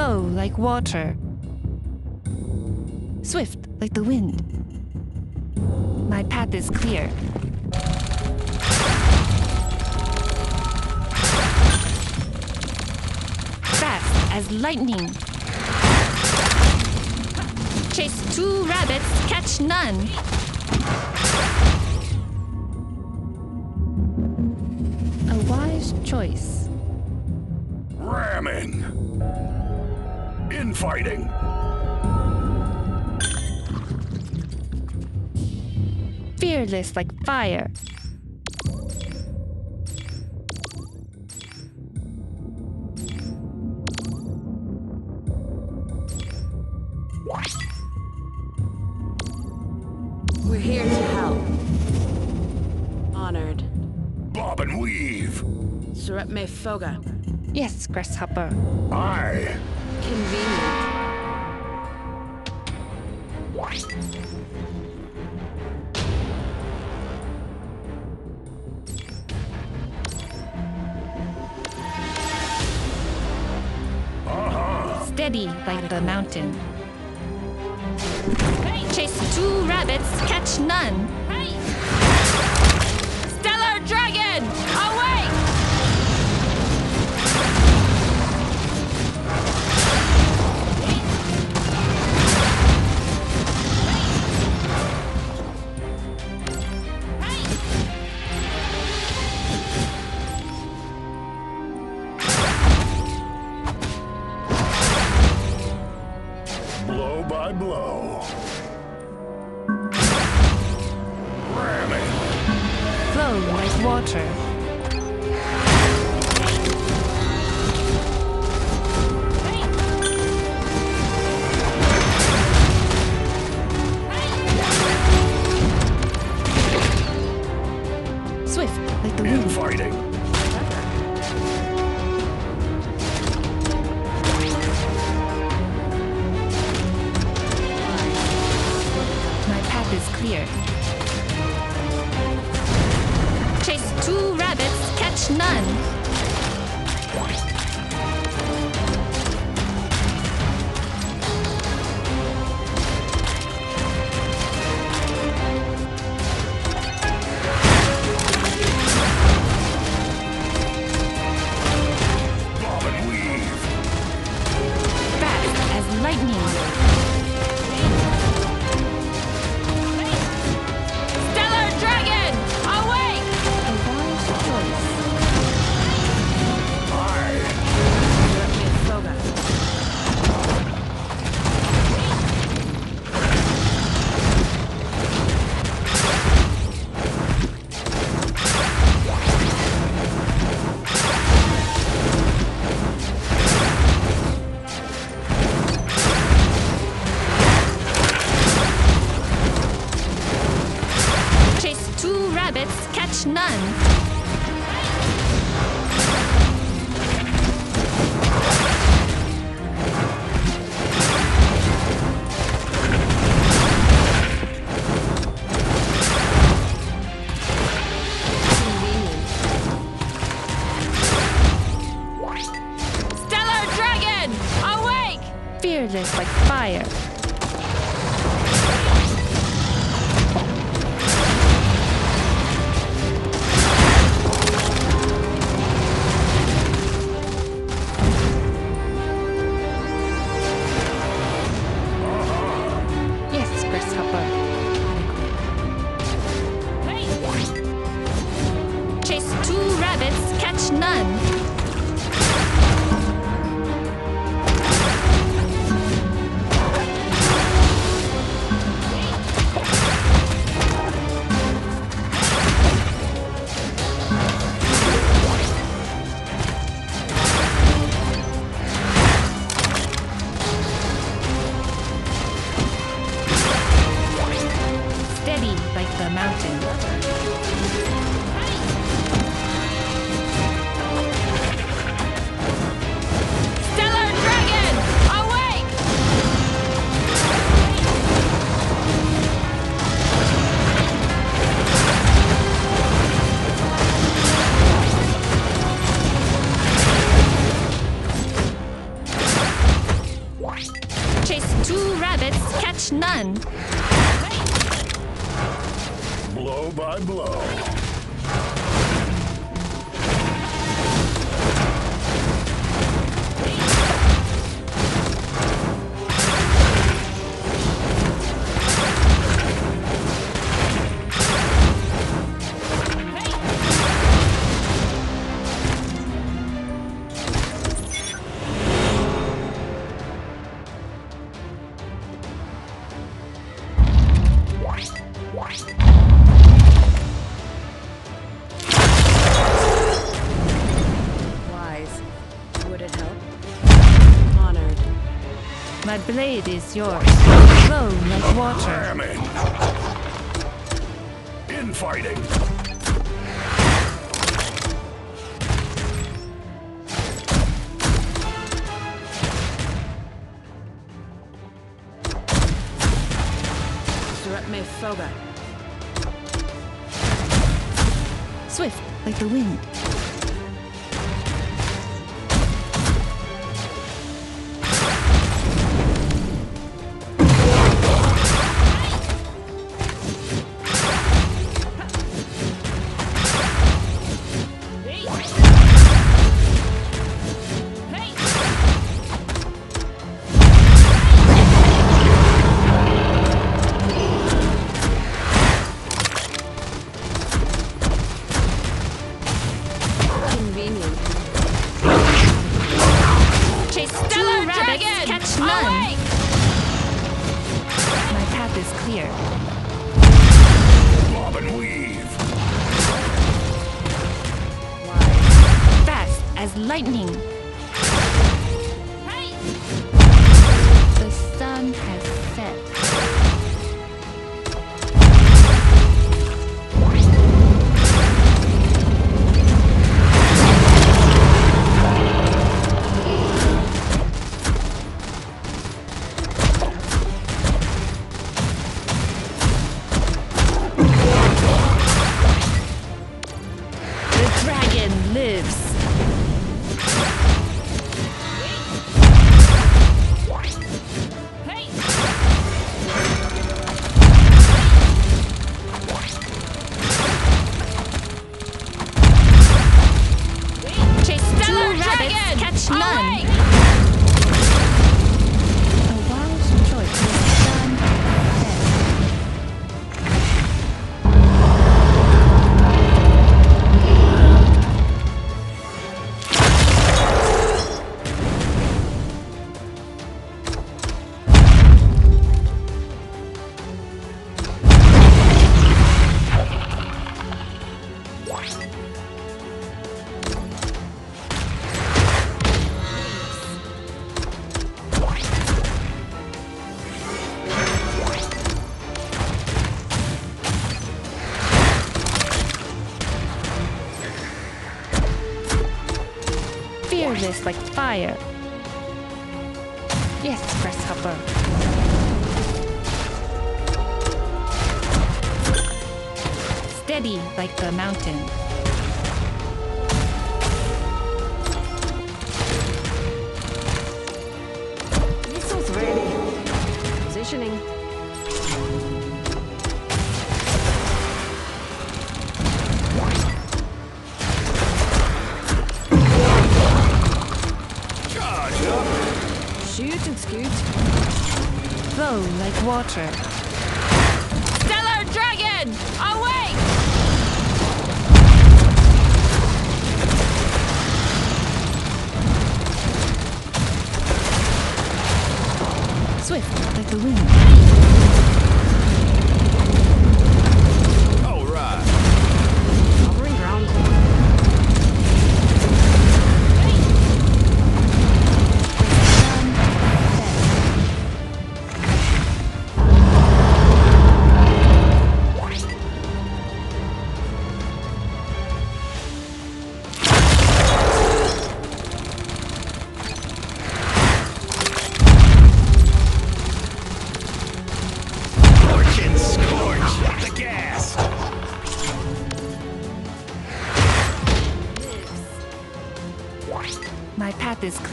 Flow like water. Swift like the wind. My path is clear. Fast as lightning. Chase two rabbits, catch none. A wise choice. Ramming. Infighting. Fearless like fire. We're here to help. Honored. Bob and weave. Surat me foga. Yes, grasshopper. Aye. Steady like the mountain. Chase two rabbits, catch none. Stellar dragon, awake! Blow blow. Ramming. Flow like water. Swift like the wind. Infighting. Rabbits, catch none. Catch none. Blow by blow. Blade is yours. Flow like water. Ramming. Infighting. Surat foga. Swift like the wind. Is clear. Bob and weave. Fast as lightning. Like fire. Yes, grasshopper. Steady like the mountain. Missiles ready. Positioning. Flow like water. Stellar dragon! Awake! Swift like the wind.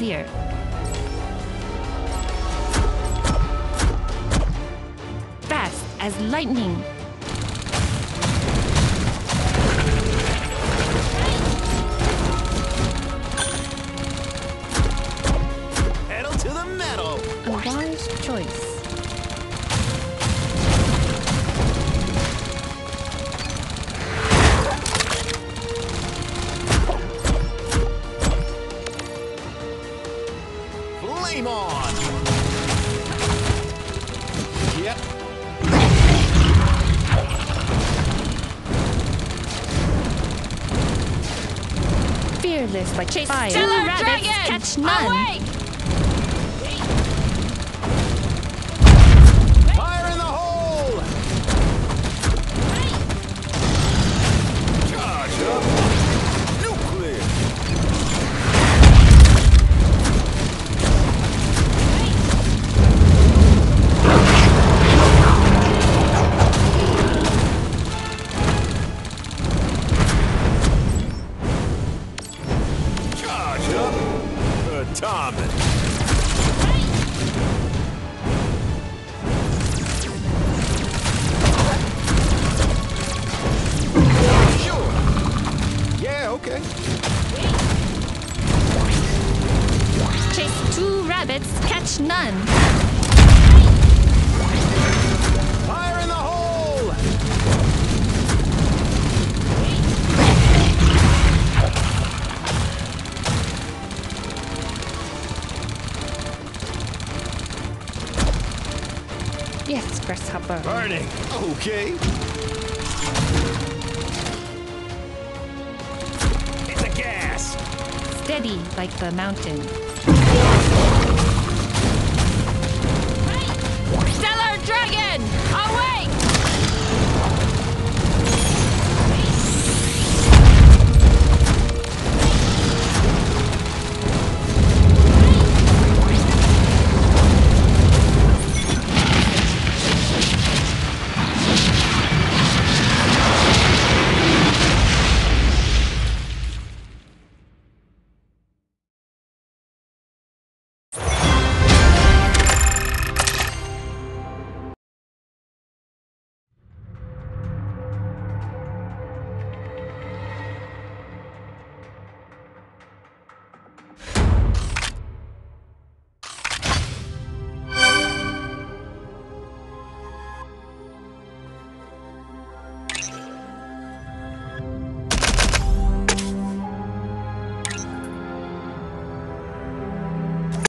Clear. Fast as lightning. Flame on! Yep. Fearless by chase fire. Stellar Rabbits, Dragon! Catch none! Awake! Yes, grasshopper. Burning. Okay. It's a gas. Steady like the mountain.